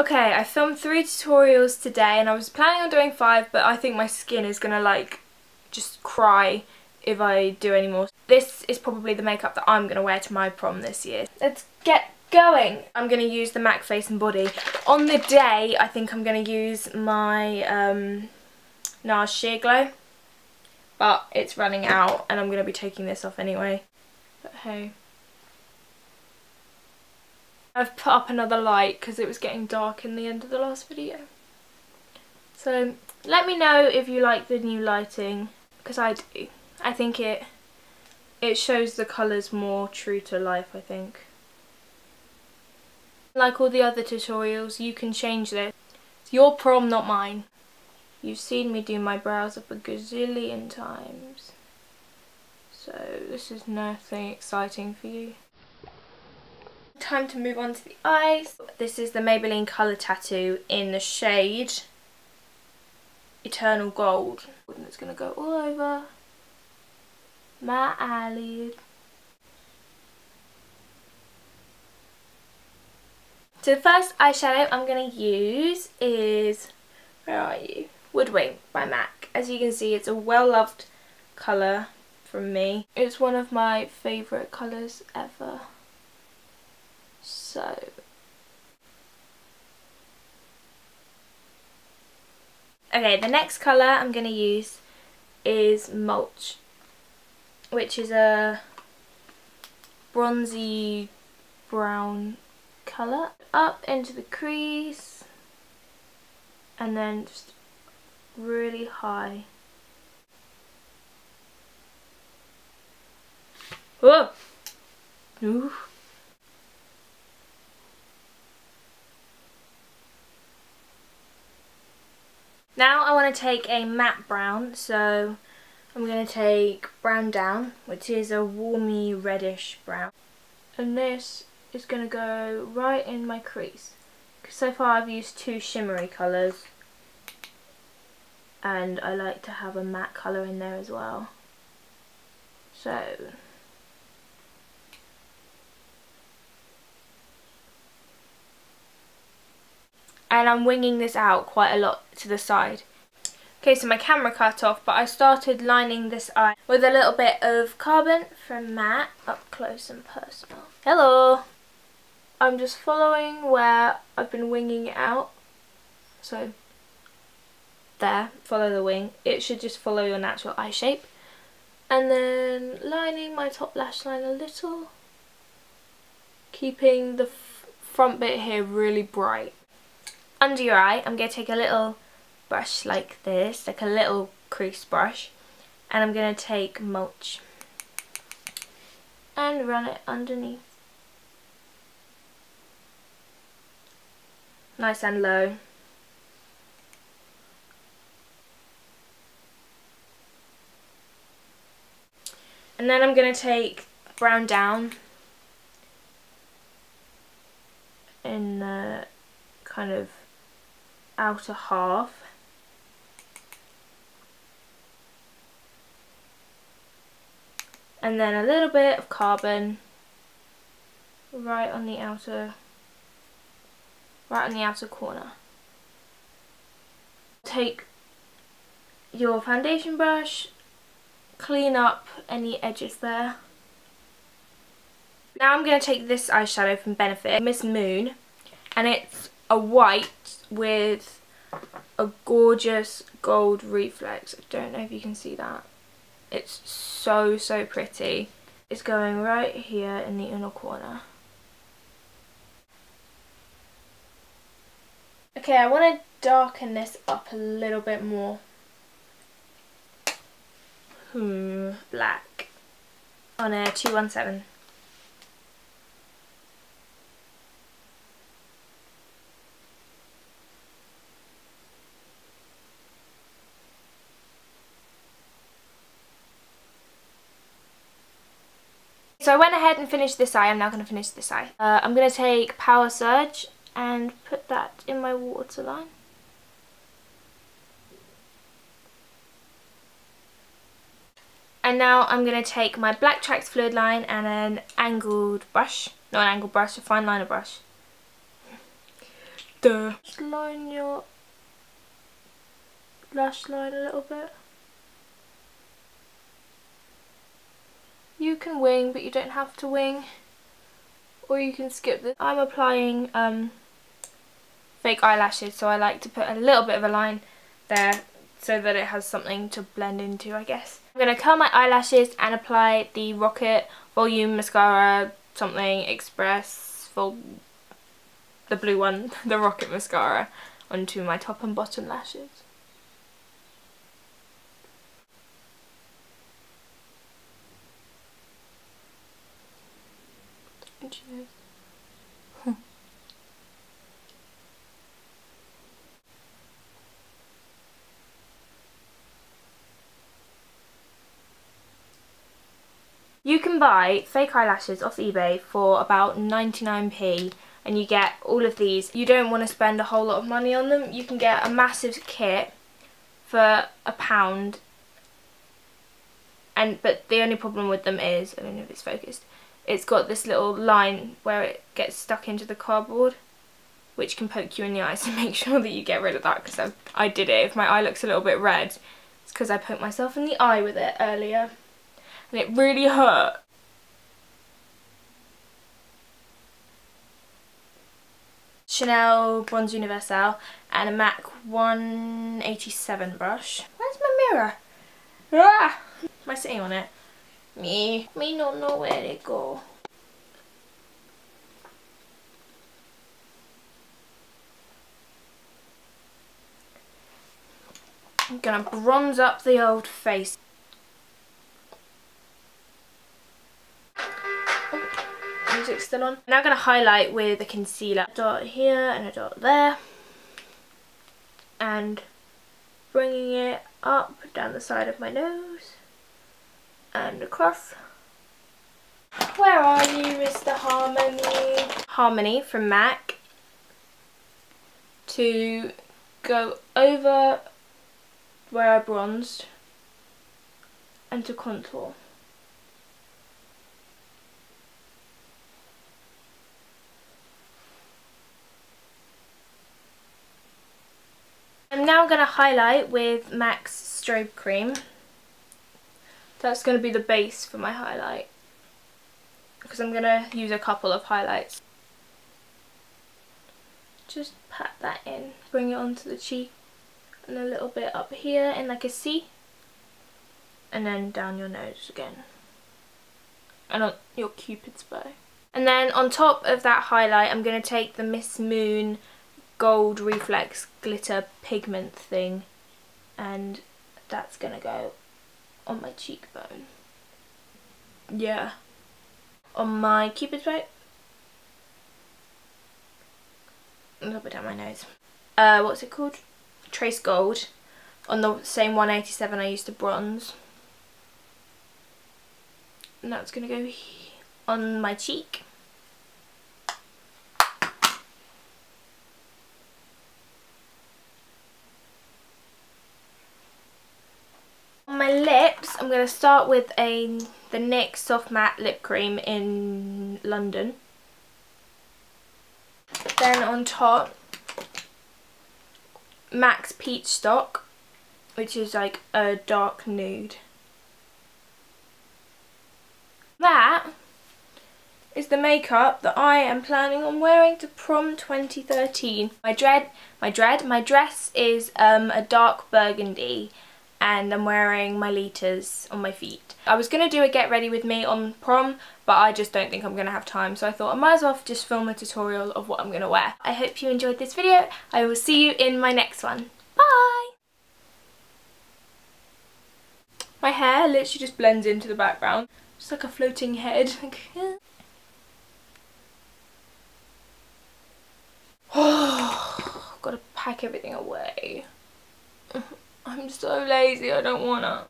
Okay, I filmed three tutorials today and I was planning on doing five but I think my skin is to like just cry if I do any more. This is probably the makeup that I'm to wear to my prom this year. Let's get going. I'm to use the MAC Face and Body. On the day, I think I'm to use my um, NARS Sheer Glow. But it's running out and I'm to be taking this off anyway. But hey. I've put up another light because it was getting dark in the end of the last video. So let me know if you like the new lighting because I do. I think it it shows the colours more true to life I think. Like all the other tutorials, you can change this. It's your prom, not mine. You've seen me do my brows up a gazillion times. So this is nothing exciting for you. Time to move on to the eyes. This is the Maybelline Colour Tattoo in the shade Eternal Gold. And it's going to go all over my eyelid. So the first eyeshadow I'm going to use is, where are you? Woodwinked by MAC. As you can see it's a well loved colour from me. It's one of my favourite colours ever. So Okay, the next colour I'm going to use is Mulch, which is a bronzy brown colour up into the crease and then just really high. Whoa! Ooh. Now I want to take a matte brown, so I'm going to take Brown Down, which is a warmy reddish brown. And this is going to go right in my crease. Because so far I've used two shimmery colours. And I like to have a matte colour in there as well. So... And I'm winging this out quite a lot to the side. Okay, so my camera cut off, but I started lining this eye with a little bit of Carbon from MAC, up close and personal. Hello! I'm just following where I've been winging it out. So, there, follow the wing. It should just follow your natural eye shape. And then lining my top lash line a little. Keeping the front bit here really bright. Under your eye, I'm going to take a little brush like this, like a little crease brush. And I'm going to take mulch and run it underneath. Nice and low. And then I'm going to take brown down in the kind of outer half. And then a little bit of carbon right on the outer right on the outer corner. Take your foundation brush, clean up any edges there. Now I'm going to take this eyeshadow from Benefit, Miss Moon, and it's a white with a gorgeous gold reflex. I don't know if you can see that. It's so, so pretty. It's going right here in the inner corner. Okay, I want to darken this up a little bit more. Hmm, black on a 217. So I went ahead and finished this eye. I'm now going to finish this eye. Uh, I'm going to take Power Surge and put that in my waterline. And now I'm going to take my Black Tracks fluid line and an angled brush, not an angled brush, a fine liner brush. Duh. Just line your lash line a little bit. Can wing, but you don't have to wing. Or you can skip this. I'm applying um, fake eyelashes, so I like to put a little bit of a line there so that it has something to blend into, I guess. I'm going to curl my eyelashes and apply the Rocket Volume Mascara something Express for the blue one, the Rocket Mascara, onto my top and bottom lashes. Cheers. You can buy fake eyelashes off eBay for about 99p and you get all of these. You don't want to spend a whole lot of money on them. You can get a massive kit for a pound and but the only problem with them is, I don't know if it's focused, it's got this little line where it gets stuck into the cardboard which can poke you in the eye so make sure that you get rid of that because I, I did it. If my eye looks a little bit red it's because I poked myself in the eye with it earlier and it really hurt. Chanel Bronze Universal and a MAC 187 brush. Where's my mirror? Ah! Am I sitting on it? Me. Me not know where to go. I'm gonna bronze up the old face. Music's still on. I'm now going to highlight with a concealer. A dot here and a dot there. And bringing it up down the side of my nose and across. Where are you, Mr. Harmony? Harmony from MAC to go over where I bronzed and to contour. Now I'm going to highlight with MAC's Strobe Cream. That's going to be the base for my highlight. Because I'm going to use a couple of highlights. Just pat that in. Bring it onto the cheek. And a little bit up here in like a C. And then down your nose again. And on your cupid's bow. And then on top of that highlight I'm going to take the Miss Moon gold reflex glitter pigment thing and that's gonna go on my cheekbone. Yeah. On my cupid's bow. A little bit down my nose. Uh, what's it called? Trace Gold. On the same 187 I used to bronze. And that's to go on my cheek. my lips, I'm going to start with a the NYX Soft Matte Lip Cream in London. Then on top, MAC's Peach Stock, which is like a dark nude. That is the makeup that I am planning on wearing to prom 2013. My dread, my dread, my dress is um, a dark burgundy and I'm wearing my Litas on my feet. I was going to do a get ready with me on prom but I just don't think I'm going to have time so I thought I might as well just film a tutorial of what I'm going to wear. I hope you enjoyed this video. I will see you in my next one. Bye! My hair literally just blends into the background. Just like a floating head. Oh, gotta pack everything away. I'm so lazy, I don't wanna.